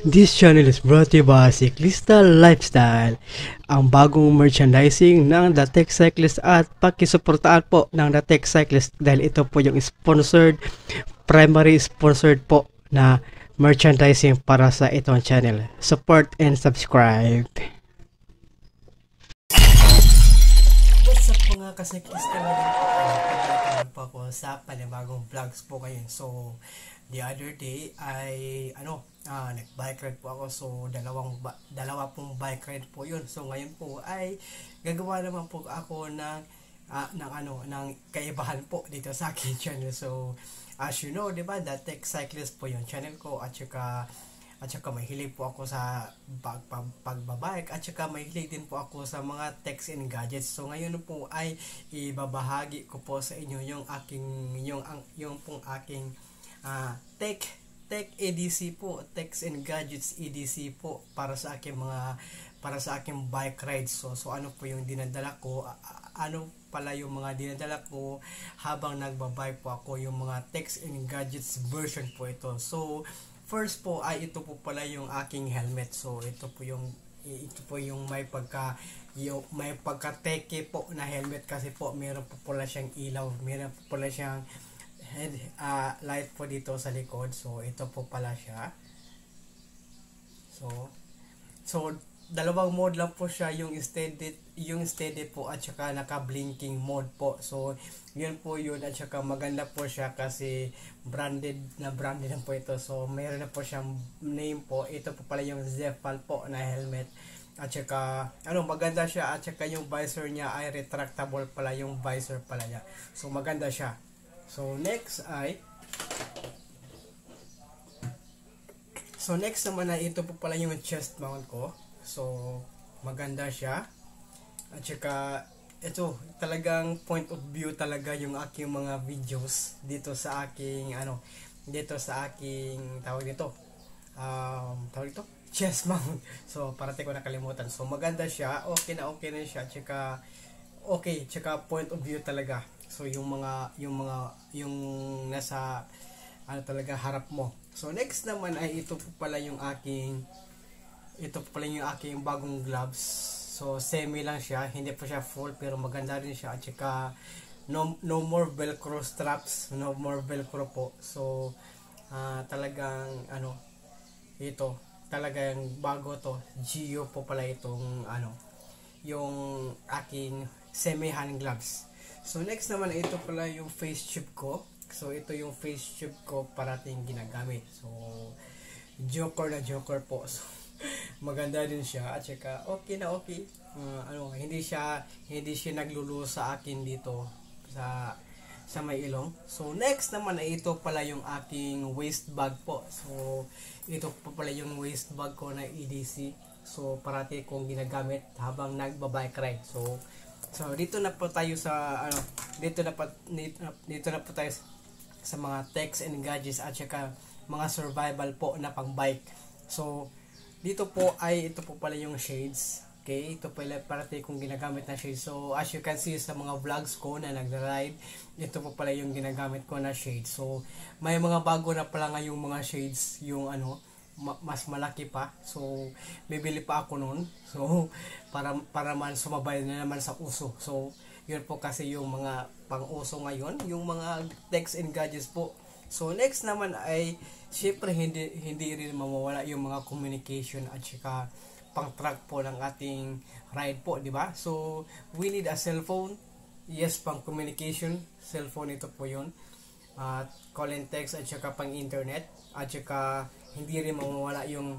This channel is brought to you by Cyclista Lifestyle, ang bagong merchandising ng The Tech Cyclist at pakisuportaan po ng The Tech Cyclist dahil ito po yung sponsored, primary sponsored po na merchandising para sa itong channel. Support and subscribe. What's up mga kasyklista ngayon po? Sa panibagong vlogs po ngayon. So, the other day ay ano, uh, nag-bike ride po ako. So, dalawang dalawa pong bike ride po 'yun. So, ngayon po ay gagawa naman po ako ng uh, ng ano, ng kaibahan po dito sa akin channel. So, as you know, 'di ba, the Tech Cyclist po 'yung channel ko at saka at saka mahilig po ako sa pag, pag, pagbabike at saka mahilig din po ako sa mga techs and gadgets. So ngayon po ay ibabahagi ko po sa inyo yung aking yung ang yung pong aking uh, tech tech EDC po, techs and gadgets EDC po para sa aking mga para sa aking bike rides. So so ano po yung dinadala ko? Ano pala yung mga dinadala ko habang nagbabike po ako yung mga techs and gadgets version po ito. So First po ay ito po pala yung aking helmet. So ito po yung ito po yung may pagka yung may pagka-teke po na helmet kasi po meron po pala siyang ilaw, meron po pala siyang head uh, light po dito sa likod. So ito po pala siya. So so dalawang mode lang po siya. Yung steady yung steady po at saka naka blinking mode po. So yun po yun at saka maganda po siya kasi branded na branded po ito. So mayroon na po siyang name po. Ito po pala yung Zephyr po na helmet. At saka ano maganda siya. At saka yung visor niya ay retractable pala. Yung visor pala niya. So maganda siya so next ay so next naman ay ito po pala yung chest mount ko So, maganda siya. At saka, ito, talagang point of view talaga yung aking mga videos dito sa aking, ano, dito sa aking, tawag dito, um, tawag dito, chest mount. So, parati ko nakalimutan. So, maganda siya. Okay na okay na siya. Tsaka, okay. Tsaka, point of view talaga. So, yung mga, yung mga, yung nasa, ano talaga, harap mo. So, next naman ay ito po pala yung aking, ito pala yung aking bagong gloves. So, semi lang siya. Hindi pa siya full, pero maganda rin siya. At saka, no, no more velcro straps. No more velcro po. So, uh, talagang, ano, ito, talagang bago to. Geo po pala itong, ano, yung aking semi-hand gloves. So, next naman, ito pala yung face tube ko. So, ito yung face tube ko parating ginagamit. So, joker na joker po. So, maganda din siya at saka okay na okay uh, ano hindi siya hindi siya naglulu sa akin dito sa sa may ilong. So next naman ay ito pala yung aking waist bag po. So ito pa pala yung waist bag ko na EDC. So parati kong ginagamit habang nagbabike ride. So so dito na po tayo sa ano dito na po dito, na po tayo sa mga techs and gadgets at saka mga survival po na pang bike. So dito po ay ito po pala yung shades. Okay, ito pala parati kong ginagamit na shades. So, as you can see sa mga vlogs ko na nag-ride, ito po pala yung ginagamit ko na shades. So, may mga bago na pala ngayong mga shades, yung ano, ma- mas malaki pa. So, bibili pa ako noon. So, para para man sumabay na naman sa uso. So, yun po kasi yung mga pang-uso ngayon, yung mga techs and gadgets po. So, next naman ay syempre hindi hindi rin mawawala yung mga communication at saka pang track po ng ating ride po, di ba? So, we need a cellphone. Yes, pang communication, cellphone ito po 'yon. At uh, call and text at saka pang internet at saka hindi rin mawawala yung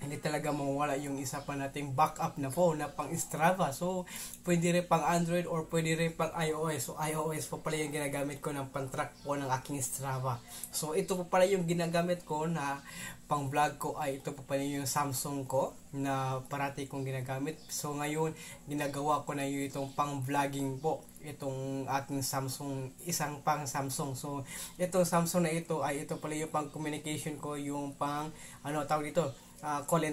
hindi talaga mawala yung isa pa nating backup na phone na pang Strava. So, pwede rin pang Android or pwede rin pang iOS. So, iOS po pala yung ginagamit ko ng pang-track po ng aking Strava. So, ito po pala yung ginagamit ko na pang vlog ko ay ito po pala yung Samsung ko na parati kong ginagamit. So, ngayon, ginagawa ko na yung itong pang vlogging po itong ating Samsung, isang pang Samsung. So, itong Samsung na ito ay ito pala yung pang communication ko, yung pang, ano tawag dito, uh, call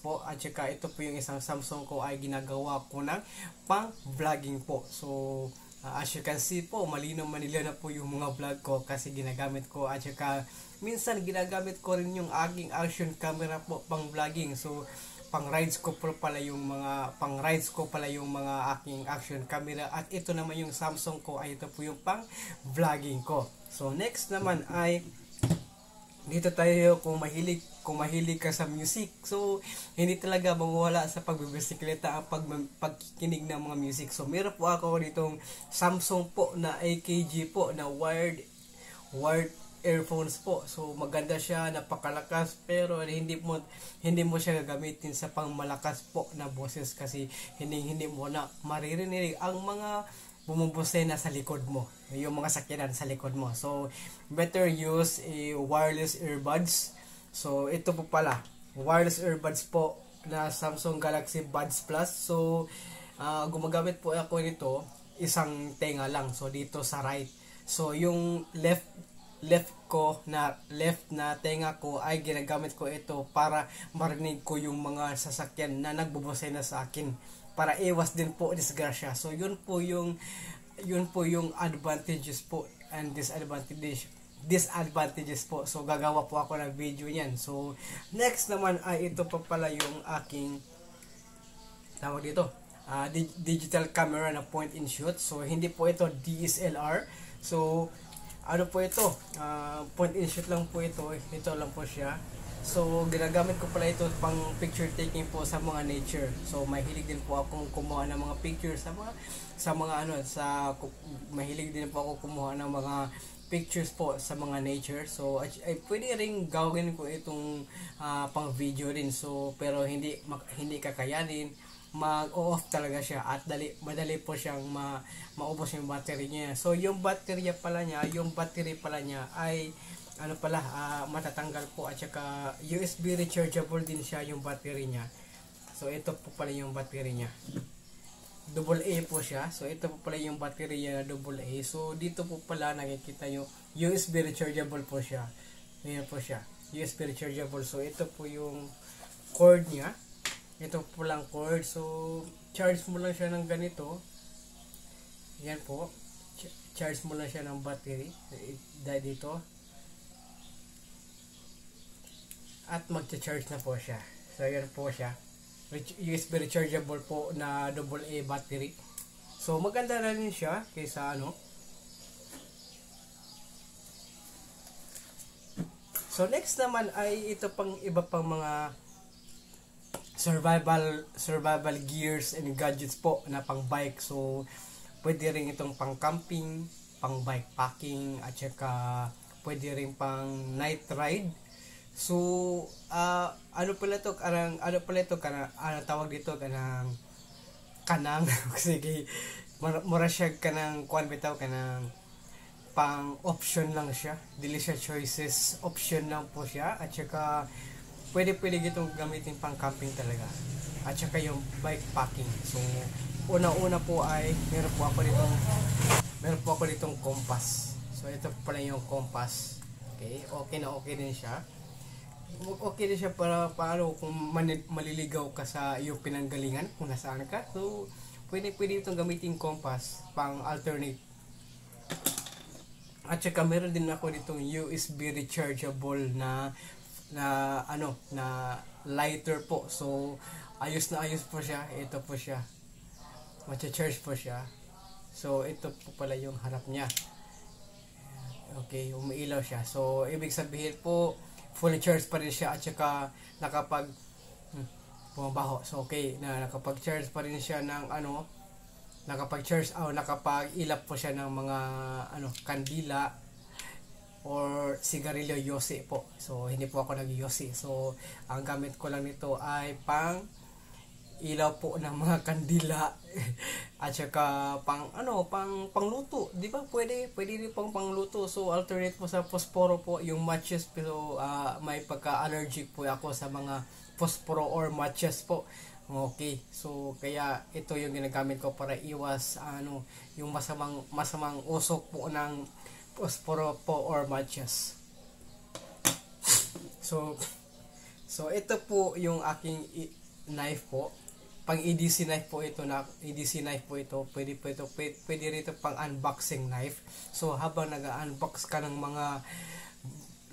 po at saka ito po yung isang Samsung ko ay ginagawa ko ng pang vlogging po so Uh, as you can see po, malinaw manila na po yung mga vlog ko kasi ginagamit ko at saka minsan ginagamit ko rin yung aking action camera po pang vlogging. So, pang rides ko po pala yung mga pang rides ko pala yung mga aking action camera at ito naman yung Samsung ko ay ito po yung pang vlogging ko. So, next naman ay dito tayo kung mahilig kung mahilig ka sa music. So, hindi talaga mawala sa pagbibisikleta ang pag, pagkikinig ng mga music. So, meron po ako ditong Samsung po na AKG po na wired wired earphones po. So, maganda siya, napakalakas, pero hindi mo hindi mo siya gagamitin sa pangmalakas po na boses kasi hindi hindi mo na maririnig ang mga bumubusena sa likod mo. Yung mga sakyanan sa likod mo. So, better use a wireless earbuds. So, ito po pala. Wireless earbuds po na Samsung Galaxy Buds Plus. So, uh, gumagamit po ako nito isang tenga lang. So, dito sa right. So, yung left left ko na left na tenga ko ay ginagamit ko ito para marinig ko yung mga sasakyan na nagbubusena sa akin para iwas din po disgrasya. So yun po yung yun po yung advantages po and disadvantages disadvantages po. So gagawa po ako ng video niyan. So next naman ay ito pa pala yung aking tawag dito. Uh, di- digital camera na point and shoot. So hindi po ito DSLR. So ano po ito? Uh, point and shoot lang po ito. Ito lang po siya. So, ginagamit ko pala ito pang picture taking po sa mga nature. So, mahilig din po akong kumuha ng mga pictures sa mga sa mga ano sa mahilig din po ako kumuha ng mga pictures po sa mga nature. So, ay, pwede ring gawin ko itong uh, pang video din. So, pero hindi hindi kakayanin mag-off talaga siya at dali, madali po siyang ma, maubos yung battery niya. So, yung battery pala niya, yung battery pala niya ay ano pala, uh, matatanggal po at saka USB rechargeable din siya yung battery niya. So ito po pala yung battery niya. Double A po siya. So ito po pala yung battery niya na double A. So dito po pala nakikita yung USB rechargeable po siya. Ayan po siya. USB rechargeable. So ito po yung cord niya. Ito po lang cord. So charge mo lang siya ng ganito. Yan po. Charge mo lang siya ng battery. Dahil dito at magcha-charge na po siya. So, yan po siya. USB rechargeable po na double A battery. So, maganda na rin siya kaysa ano. So, next naman ay ito pang iba pang mga survival survival gears and gadgets po na pang bike. So, pwede rin itong pang camping, pang bike packing, at saka pwede rin pang night ride So, uh, ano pala to, kanang, ano pala to, kanang, ano tawag dito, kanang, kanang, sige, mura siya kanang, kuan bitaw, kanang, pang option lang siya, dili siya choices, option lang po siya, at saka, pwede pwede itong gamitin pang camping talaga. At saka yung bike packing. So, una-una po ay, meron po ako ditong, meron po ako ditong compass. So, ito pala yung compass. Okay, okay na okay din siya okay din siya para paano kung maliligaw ka sa iyong pinanggalingan kung nasaan ka. So, pwede pwede itong gamitin compass pang alternate. At saka meron din ako ditong USB rechargeable na na ano na lighter po. So, ayos na ayos po siya. Ito po siya. Macha-charge po siya. So, ito po pala yung harap niya. Okay, umiilaw siya. So, ibig sabihin po, fully charged pa rin siya at saka nakapag hmm. So okay, na nakapag-charge pa rin siya ng ano, nakapag-charge oh, nakapag-ilap po siya ng mga ano, kandila or sigarilyo yosi po. So hindi po ako nag-yosi. So ang gamit ko lang nito ay pang ilaw po ng mga kandila. At saka pang ano pang pangluto di ba? Pwede pwede din pang pangluto. So alternate po sa posporo po yung matches pero uh, may pagka allergic po ako sa mga posporo or matches po. Okay. So kaya ito yung ginagamit ko para iwas ano yung masamang masamang usok po ng posporo po or matches. So so ito po yung aking knife po pang EDC knife po ito na EDC knife po ito pwede po ito pwede, pwede rito pang unboxing knife. So habang nag-unbox ka ng mga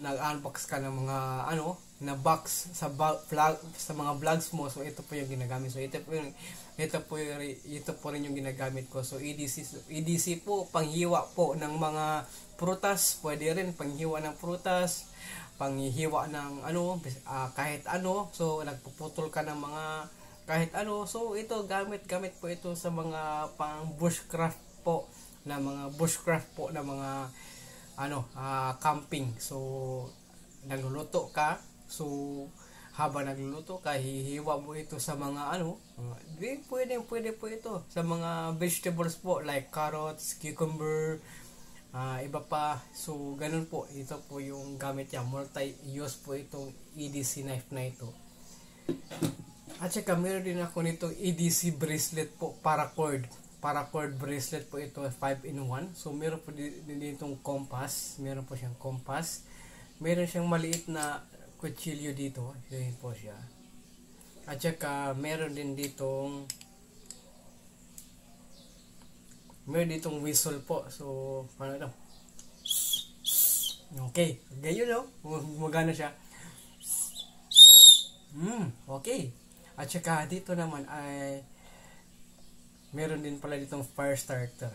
nag-unbox ka ng mga ano na box sa vlog sa mga vlogs mo so ito po yung ginagamit. So ito po yung ito po yung, ito po rin yung ginagamit ko. So EDC EDC po panghiwa po ng mga prutas. Pwede rin panghiwa ng prutas panghihiwa ng ano uh, kahit ano. So nagpuputol ka ng mga kahit ano. So ito gamit gamit po ito sa mga pang bushcraft po na mga bushcraft po na mga ano uh, camping. So nagluluto ka. So habang nagluluto ka, hihiwa mo ito sa mga ano, uh, pwede, pwede po ito sa mga vegetables po like carrots, cucumber, uh, iba pa. So, ganun po. Ito po yung gamit niya. Multi-use po itong EDC knife na ito. At saka meron din ako nito EDC bracelet po, paracord. Paracord bracelet po ito, 5 in 1. So meron po din ditong compass. Meron po siyang compass. Meron siyang maliit na kutsilyo dito. Yun po siya. At saka meron din ditong meron ditong whistle po. So, paano daw? Okay. Ganyan no? Magana siya. Hmm, okay. At saka dito naman ay meron din pala ditong fire starter.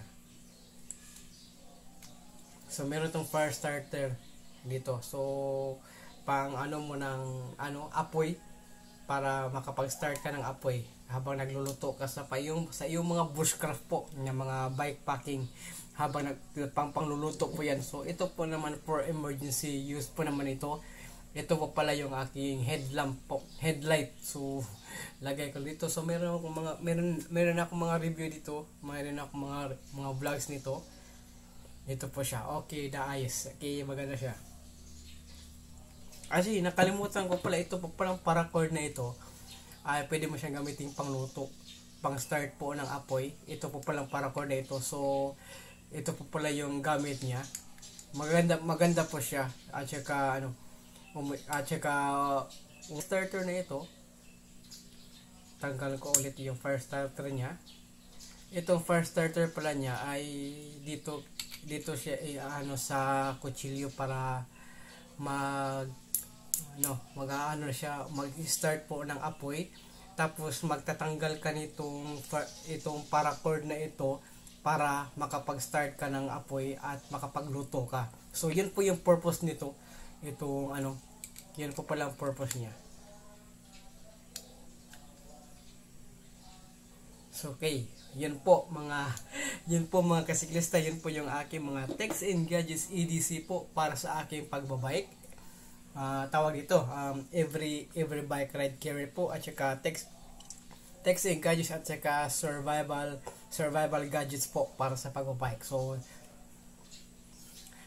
So meron tong fire starter dito. So pang ano mo ng ano apoy para makapag-start ka ng apoy habang nagluluto ka sa pa yung sa iyong mga bushcraft po ng mga bike packing habang nag pang pangluluto po yan. So ito po naman for emergency use po naman ito. Ito po pala yung aking headlamp po, headlight. So lagay ko dito. So meron akong mga meron meron ako mga review dito, meron ako mga mga vlogs nito. Ito po siya. Okay, daayos. Okay, maganda siya. Kasi nakalimutan ko pala ito po palang paracord na ito. Ay pwede mo siyang gamitin pangluto, pang start po ng apoy. Ito po palang paracord na ito. So ito po pala yung gamit niya. Maganda maganda po siya. At saka ano, um, at saka uh, starter na ito tanggal ko ulit yung fire starter niya itong fire starter pala niya ay dito dito siya eh, ano sa kutsilyo para mag ano mag ano siya mag start po ng apoy tapos magtatanggal ka nitong itong paracord na ito para makapag-start ka ng apoy at makapagluto ka. So, yun po yung purpose nito. Itong ano, yun po pala ang purpose niya. So, okay. Yan po mga yan po mga kasiklista, yan po yung aking mga text and gadgets EDC po para sa aking pagbabike. Uh, tawag ito, um, every every bike ride carry po at saka text text and gadgets at saka survival survival gadgets po para sa pagbabike. So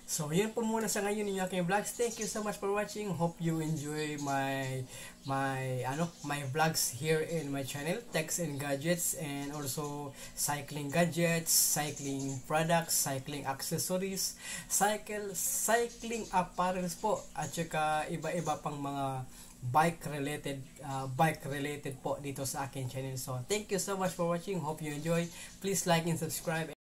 So, yun po muna sa ngayon yung aking vlogs. Thank you so much for watching. Hope you enjoy my my ano, my vlogs here in my channel, Techs and Gadgets and also cycling gadgets, cycling products, cycling accessories, cycle cycling apparels po at saka iba-iba pang mga bike related uh, bike related po dito sa akin channel. So, thank you so much for watching. Hope you enjoy. Please like and subscribe.